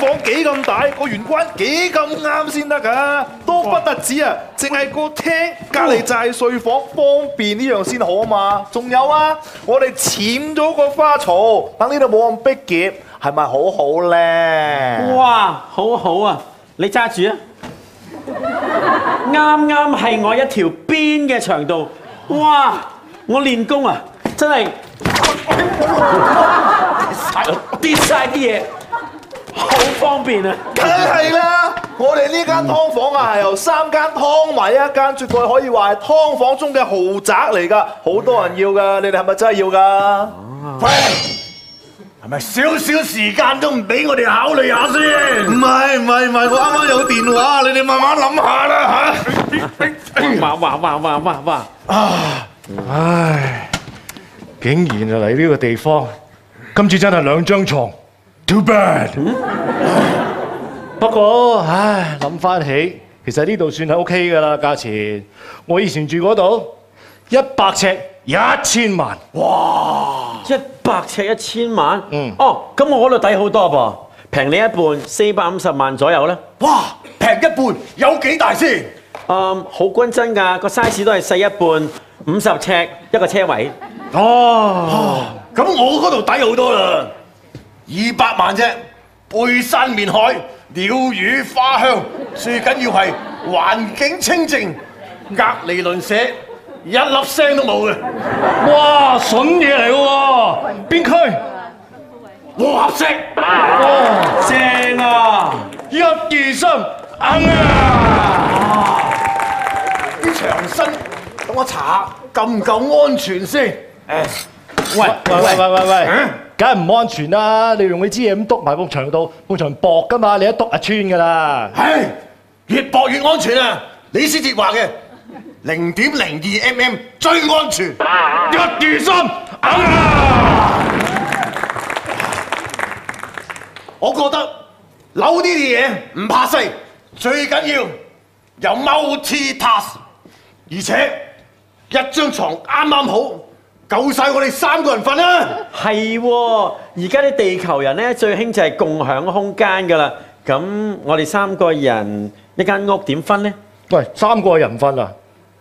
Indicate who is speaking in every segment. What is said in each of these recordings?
Speaker 1: 房幾咁大，個玄關幾咁啱先得㗎，都不特止啊！淨係個廳隔離就係睡房，方便呢樣先好啊嘛！仲有啊，我哋僭咗個花槽，等呢度冇咁逼夾，係咪好好咧？
Speaker 2: 哇，好好啊！你揸住啊！啱啱係我一條邊嘅長度，哇！我練功啊，真係 跌晒啲嘢，好方便啊！
Speaker 1: 梗係啦！我哋呢間劏房啊，係由三間劏埋一間，絕對可以話係劏房中嘅豪宅嚟㗎，好多人要㗎。你哋係咪真係要㗎？
Speaker 3: 喂，係咪少少時間都唔俾我哋考慮下先？
Speaker 1: 唔係唔係唔係，我啱啱有電話，你哋慢慢諗下啦嚇。
Speaker 2: 哇哇哇哇哇哇！
Speaker 3: 唉，竟然就嚟呢個地方，今次真係兩張床，too bad。不過唉，諗翻起，其實呢度算係 OK 噶啦，價錢。我以前住嗰度一百尺一千萬，
Speaker 2: 一百尺一千萬，
Speaker 3: 嗯
Speaker 2: 哦，咁我嗰度抵好多噃，平你一半，四百五十萬左右咧。
Speaker 3: 哇，平一半有幾大先？
Speaker 2: 嗯，好均真㗎，個 size 都係細一半，五十尺一個車位。
Speaker 3: 哦，咁我嗰度抵好多啦，二百萬啫，背山面海，鳥語花香，最緊要係環境清靜，隔離鄰舍一粒聲都冇嘅。哇，筍嘢嚟嘅喎，邊區？和合石，
Speaker 2: 哇，正啊！
Speaker 3: 一二三，硬啊！啲牆身，等我查下夠唔夠安全先。喂喂喂喂喂喂，梗係唔安全啦！你用呢支嘢咁篤埋埲牆度，埲牆薄噶嘛，你一篤就穿噶啦。
Speaker 4: 唉，越薄越安全啊！李思捷話嘅，零點零二 mm 最安全。
Speaker 3: 一二三，硬啊！
Speaker 4: 我覺得扭呢啲嘢唔怕細，最緊要有 multi-task，而且一張床啱啱好，夠晒我哋三個人瞓啦。
Speaker 2: 係喎，而家啲地球人咧最興就係共享空間㗎啦。咁我哋三個人一間屋點分呢？
Speaker 3: 喂，三個人瞓啊，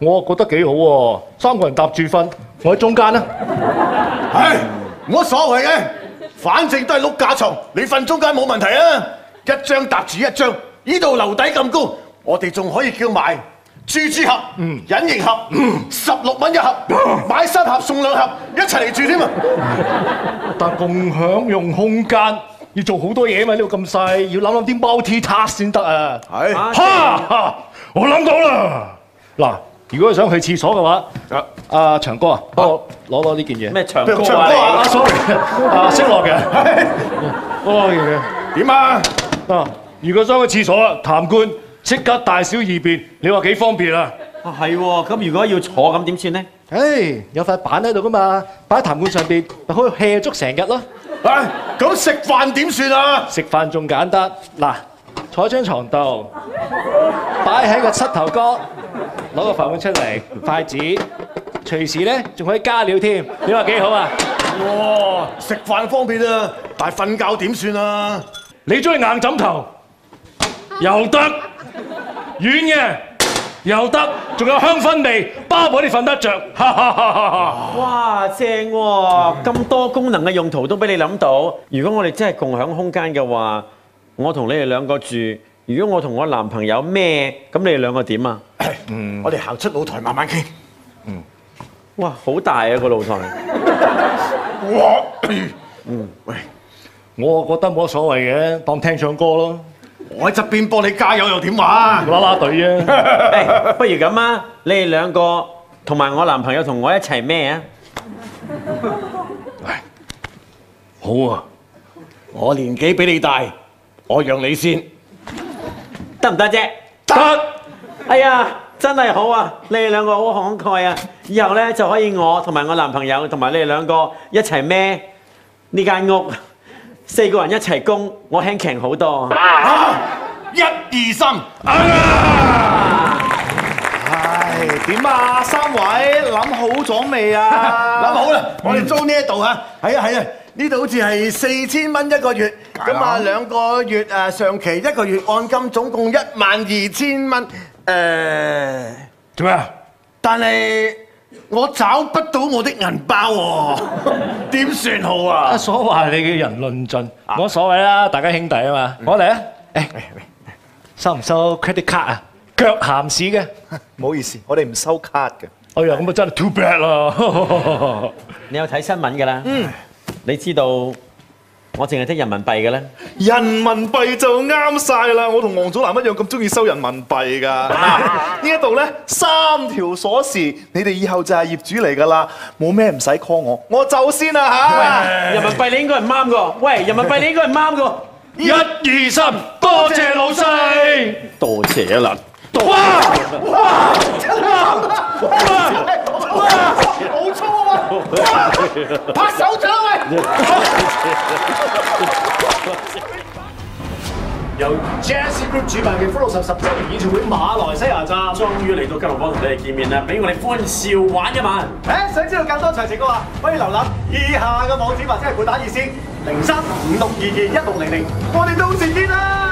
Speaker 3: 我覺得幾好喎。三個人搭住瞓，我喺中間啦。
Speaker 4: 唉，冇乜所謂嘅，反正都係碌架床，你瞓中間冇問題啊！一張搭住一張，呢度樓底咁高，我哋仲可以叫埋豬豬盒、隱形盒，十六蚊一盒，買三盒送兩盒，一齊嚟住添啊！
Speaker 3: 但共享用空間要做好多嘢嘛，呢度咁細，要諗諗啲 multi-task 先得啊！
Speaker 4: 係
Speaker 2: 啊
Speaker 3: 哈哈，我諗到啦！嗱，如果想去廁所嘅話，阿長哥啊，幫我攞攞呢件嘢。
Speaker 2: 咩長哥
Speaker 4: 長哥
Speaker 2: 啊
Speaker 3: 啊，sorry，啊，識落嘅。哦，嘢嘅。
Speaker 4: 點啊？
Speaker 3: 啊，如果想去廁所啊，痰罐即刻大小二便，你話幾方便啊？
Speaker 2: 啊係喎，咁如果要坐咁點算呢？
Speaker 3: 唉，有塊板喺度噶嘛，擺喺痰罐上邊，咪可以 hea 足成日咯。
Speaker 4: 唉，咁食飯點算啊？
Speaker 3: 食飯仲簡單，嗱，坐喺張床度，擺喺個膝頭哥，攞個飯碗出嚟，筷子，隨時咧仲可以加料添，你話幾好啊？
Speaker 4: 哇，食飯方便啊，但係瞓覺點算啊？
Speaker 3: 你中意硬枕頭又得，軟嘅又得，仲有香薰味，包保你瞓得着。哈哈哈哈哈！
Speaker 2: 哇，正喎！咁多功能嘅用途都俾你諗到。如果我哋真係共享空間嘅話，我同你哋兩個住。如果我同我男朋友咩，咁你哋兩個點啊？
Speaker 4: 嗯我哋行出露台慢慢傾。
Speaker 2: 哇，好大啊個露台！
Speaker 4: 哇！
Speaker 3: 我覺得冇乜所謂嘅，當聽唱歌咯，
Speaker 4: 我喺側邊幫你加油又點話？
Speaker 3: 啦啦隊啫。
Speaker 2: 誒，不如咁啊，你哋兩個同埋我男朋友同我一齊咩啊？
Speaker 3: 好啊，
Speaker 4: 我年紀比你大，我讓你先。
Speaker 2: 得唔得啫？
Speaker 3: 得。
Speaker 2: 哎呀，真係好啊！你哋兩個好慷慨啊！以後咧就可以我同埋我男朋友同埋你哋兩個一齊孭呢間屋，四個人一齊攻，我輕強好多。
Speaker 4: 一二三，
Speaker 1: 唉，點啊？三位諗好咗未啊？
Speaker 4: 諗好啦，我哋租呢一度啊，係啊係啊，呢度好似係四千蚊一個月，咁啊兩個月誒上期一個月按金總共一萬二千蚊，誒
Speaker 3: 做咩啊？
Speaker 4: 但係我找不到我的銀包喎，點算好啊？
Speaker 5: 所謂你嘅人論盡，冇乜所謂啦，大家兄弟啊嘛。我嚟啊！誒，收唔收 credit card 啊？腳鹹屎嘅，
Speaker 1: 唔好意思，我哋唔收 card 嘅。
Speaker 5: 哎呀，咁啊真係 too bad 啦。
Speaker 2: 你有睇新聞㗎啦？嗯，你知道我淨係得人民幣嘅咧？
Speaker 1: 人民幣就啱晒啦！我同王祖藍一樣咁中意收人民幣㗎。呢一度咧三條鎖匙，你哋以後就係業主嚟㗎啦，冇咩唔使 call 我，我走先啦嚇。
Speaker 2: 人民幣你應該係唔啱㗎。喂，人民幣你應該係唔啱㗎。
Speaker 5: 一二三，多謝老細。
Speaker 2: 多謝啦。
Speaker 4: 好粗 啊！拍手掌喂！
Speaker 5: 由 Jazz Group 主辦嘅歡樂十十週年演唱會馬來西亞站，
Speaker 2: 終於嚟到吉隆坡同你哋見面啦，俾我哋歡笑玩一晚。
Speaker 5: 誒，想知道更多詳情嘅話，可以瀏覽以下嘅網址或者係撥打熱線零三五六二二一六零零，我哋到時見啦！